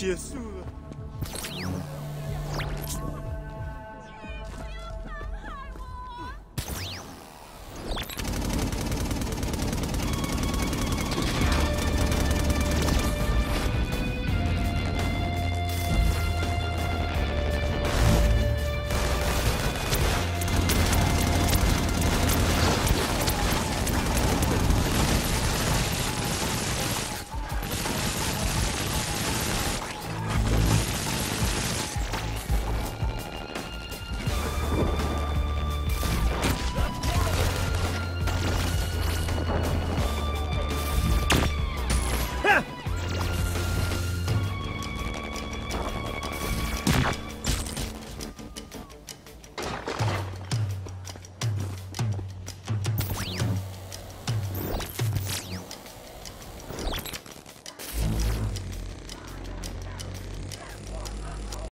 Jesus.